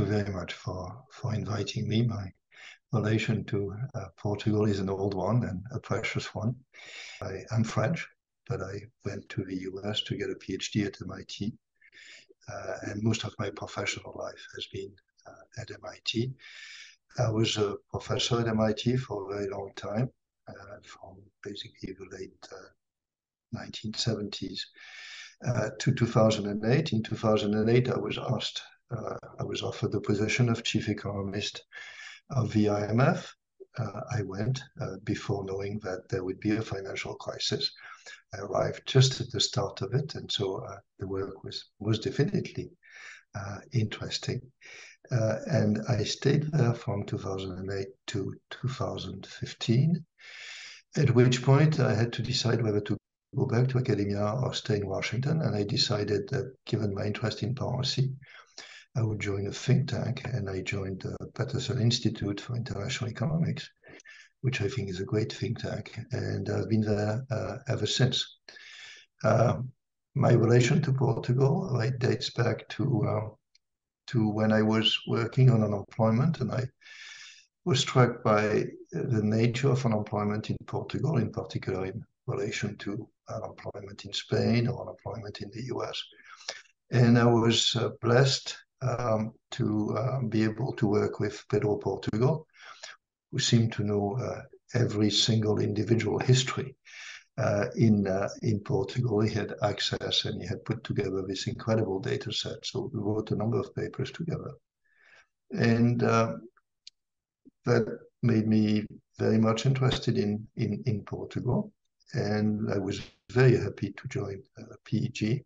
you very much for, for inviting me. My relation to uh, Portugal is an old one and a precious one. I am French, but I went to the US to get a PhD at MIT. Uh, and most of my professional life has been uh, at MIT. I was a professor at MIT for a very long time, uh, from basically the late 1970s uh, to 2008. In 2008, I was asked, uh, I was offered the position of chief economist of the IMF. Uh, I went uh, before knowing that there would be a financial crisis. I arrived just at the start of it, and so uh, the work was was definitely uh, interesting. and I stayed there from 2008 to 2015 at which point I had to decide whether to go back to academia or stay in Washington. And I decided that given my interest in policy, I would join a think tank. And I joined the Peterson Institute for International Economics, which I think is a great think tank. And I've been there uh, ever since. Uh, my relation to Portugal right, dates back to uh, to when I was working on unemployment, and I was struck by the nature of unemployment in Portugal, in particular in relation to unemployment in Spain or unemployment in the US. And I was uh, blessed um, to uh, be able to work with Pedro Portugal, who seemed to know uh, every single individual history uh, in uh, in Portugal. He had access and he had put together this incredible data set. So we wrote a number of papers together. And uh, that made me very much interested in, in, in Portugal and I was very happy to join uh, PEJ,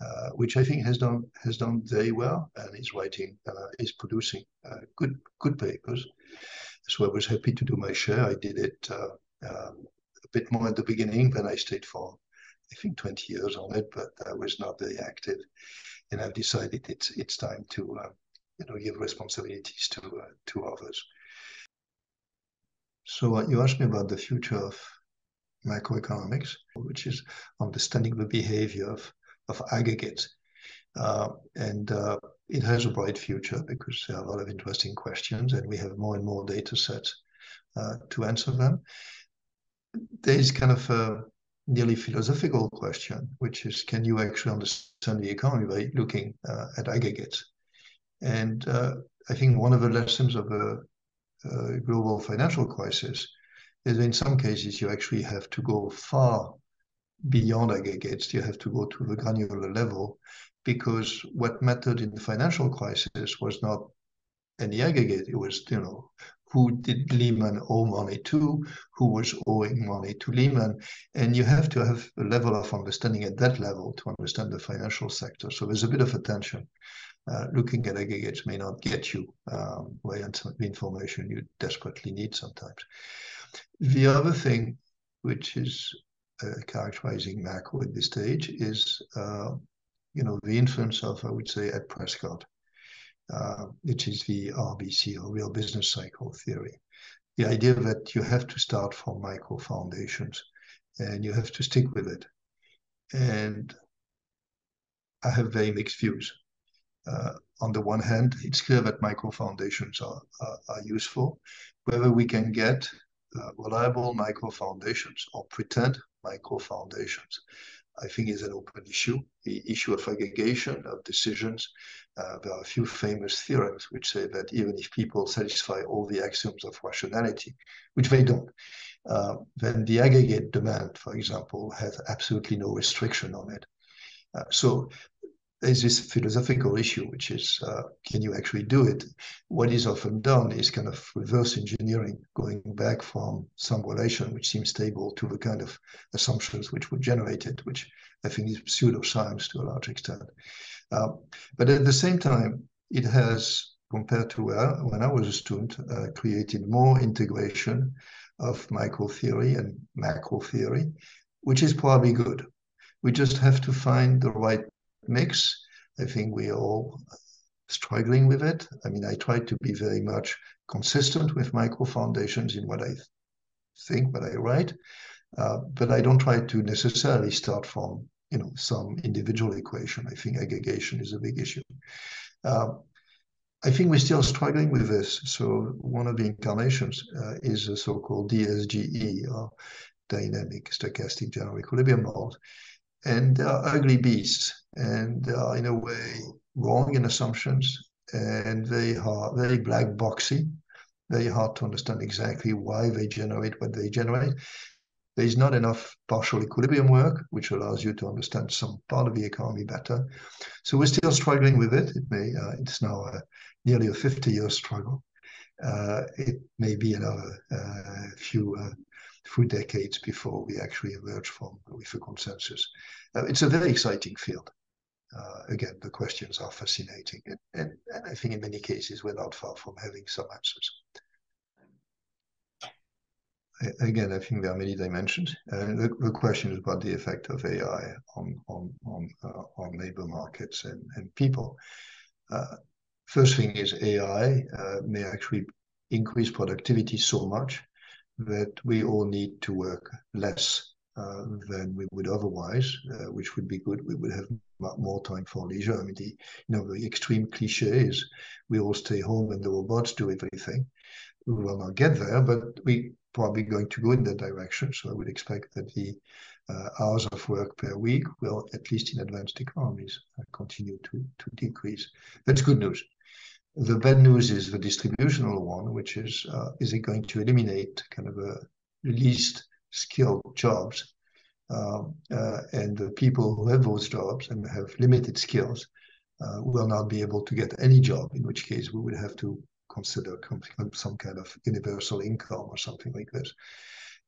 uh, which I think has done has done very well and is writing uh, is producing uh, good good papers. So I was happy to do my share. I did it uh, um, a bit more at the beginning, then I stayed for I think 20 years on it, but I was not very active, and I've decided it's it's time to uh, you know give responsibilities to to others. So you asked me about the future of macroeconomics, which is understanding the behavior of, of aggregates. Uh, and uh, it has a bright future because there are a lot of interesting questions and we have more and more data sets uh, to answer them. There is kind of a nearly philosophical question, which is can you actually understand the economy by looking uh, at aggregates? And uh, I think one of the lessons of a global financial crisis is in some cases you actually have to go far beyond aggregates. You have to go to the granular level because what mattered in the financial crisis was not any aggregate. It was, you know, who did Lehman owe money to, who was owing money to Lehman. And you have to have a level of understanding at that level to understand the financial sector. So there's a bit of a tension. Uh, looking at aggregates may not get you um, the information you desperately need sometimes. The other thing, which is characterizing macro at this stage, is uh, you know the influence of I would say Ed Prescott, uh, which is the RBC or real business cycle theory. The idea that you have to start from micro foundations and you have to stick with it. And I have very mixed views. Uh, on the one hand, it's clear that micro foundations are, are, are useful. Whether we can get uh, reliable micro foundations or pretend micro foundations, I think is an open issue. The issue of aggregation of decisions. Uh, there are a few famous theorems which say that even if people satisfy all the axioms of rationality, which they don't, uh, then the aggregate demand, for example, has absolutely no restriction on it. Uh, so there's this philosophical issue, which is uh, can you actually do it? What is often done is kind of reverse engineering, going back from some relation which seems stable to the kind of assumptions which would generate it, which I think is pseudoscience to a large extent. Uh, but at the same time, it has, compared to when I was a student, uh, created more integration of micro theory and macro theory, which is probably good. We just have to find the right mix. I think we are all struggling with it. I mean, I try to be very much consistent with micro foundations in what I think, what I write, uh, but I don't try to necessarily start from you know some individual equation. I think aggregation is a big issue. Uh, I think we're still struggling with this. So one of the incarnations uh, is a so-called DSGE, or Dynamic Stochastic General Equilibrium model. And they are ugly beasts, and they are in a way wrong in assumptions, and very hard, very black boxy, very hard to understand exactly why they generate what they generate. There is not enough partial equilibrium work, which allows you to understand some part of the economy better. So we're still struggling with it. It may uh, it's now a, nearly a 50-year struggle. Uh, it may be another uh, few uh, few decades before we actually emerge from with a consensus. Uh, it's a very exciting field. Uh, again, the questions are fascinating, and, and, and I think in many cases we're not far from having some answers again, I think there are many dimensions. Uh, the, the, question is about the effect of AI on on on uh, on labor markets and and people. Uh, first thing is AI uh, may actually increase productivity so much that we all need to work less uh, than we would otherwise, uh, which would be good. We would have more time for leisure. I mean, the you know the extreme cliche is we all stay home and the robots do everything. We will not get there, but we probably going to go in that direction. So I would expect that the uh, hours of work per week will, at least in advanced economies, uh, continue to, to decrease. That's good news. The bad news is the distributional one, which is uh, is it going to eliminate kind of a least skilled jobs, um, uh, and the people who have those jobs and have limited skills uh, will not be able to get any job. In which case, we would have to consider some kind of universal income or something like this.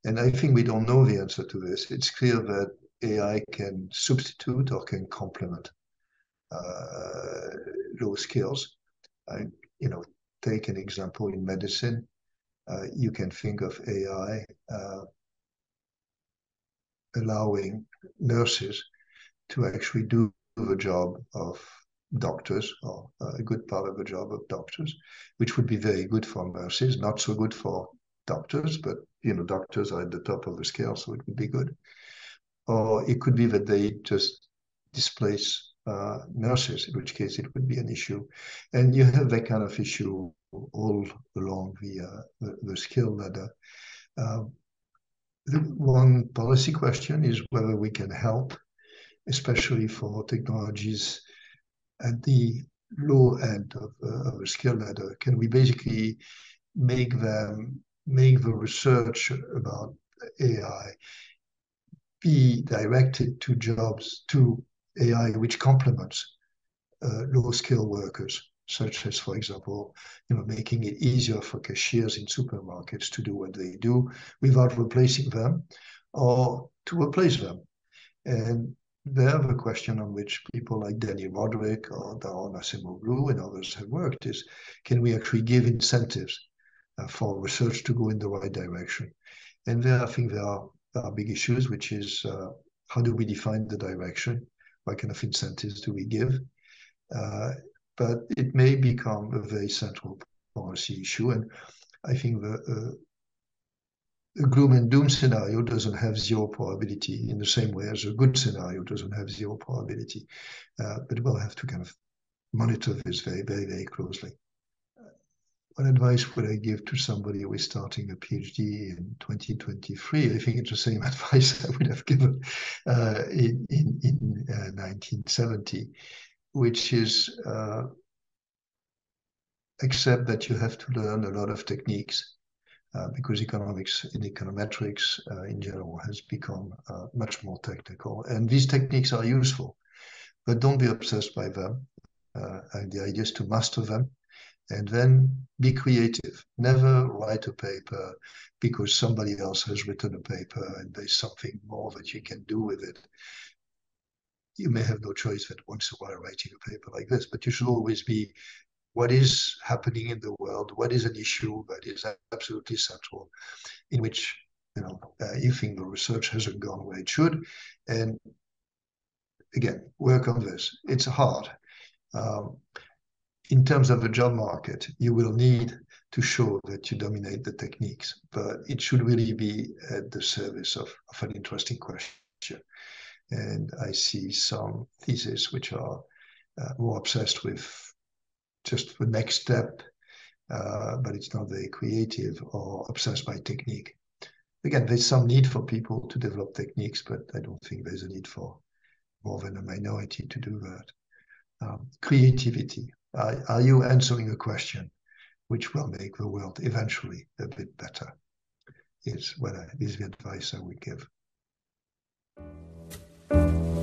And I think we don't know the answer to this. It's clear that AI can substitute or can complement uh, those skills. I, you know, take an example in medicine. Uh, you can think of AI uh, allowing nurses to actually do the job of doctors, or a good part of the job of doctors, which would be very good for nurses, not so good for doctors, but you know, doctors are at the top of the scale, so it would be good. Or it could be that they just displace uh, nurses, in which case it would be an issue. And you have that kind of issue all along the, uh, the, the, skill ladder. Uh, one policy question is whether we can help, especially for technologies at the low end of, uh, of a skill ladder? Can we basically make them make the research about AI be directed to jobs to AI which complements uh, low skill workers, such as, for example, you know, making it easier for cashiers in supermarkets to do what they do without replacing them, or to replace them. And there the question on which people like Dani Rodrik or Daron Acemoglu and others have worked is can we actually give incentives uh, for research to go in the right direction? And there, I think there are, there are big issues, which is uh, how do we define the direction? What kind of incentives do we give? Uh, but it may become a very central policy issue. And I think the uh, gloom and doom scenario doesn't have zero probability in the same way as a good scenario doesn't have zero probability. Uh, but we'll have to kind of monitor this very, very, very closely. What advice would I give to somebody who is starting a PhD in 2023? I think it's the same advice I would have given uh, in, in, in uh, 1970, which is uh, accept that you have to learn a lot of techniques uh, because economics and econometrics uh, in general has become uh, much more technical. And these techniques are useful, but don't be obsessed by them. Uh, the idea is to master them and then be creative. Never write a paper because somebody else has written a paper and there's something more that you can do with it. You may have no choice that once in a while writing a paper like this, but you should always be what is happening in the world, what is an issue that is absolutely central, in which you know uh, you think the research hasn't gone where it should, and again work on this. It's hard. Um, in terms of the job market, you will need to show that you dominate the techniques, but it should really be at the service of, of an interesting question. And I see some theses which are uh, more obsessed with just the next step, uh, but it's not very creative or obsessed by technique. Again, there's some need for people to develop techniques, but I don't think there's a need for more than a minority to do that. Um, creativity. Uh, are you answering a question which will make the world eventually a bit better? Is what I, is the advice I would give. Thank you.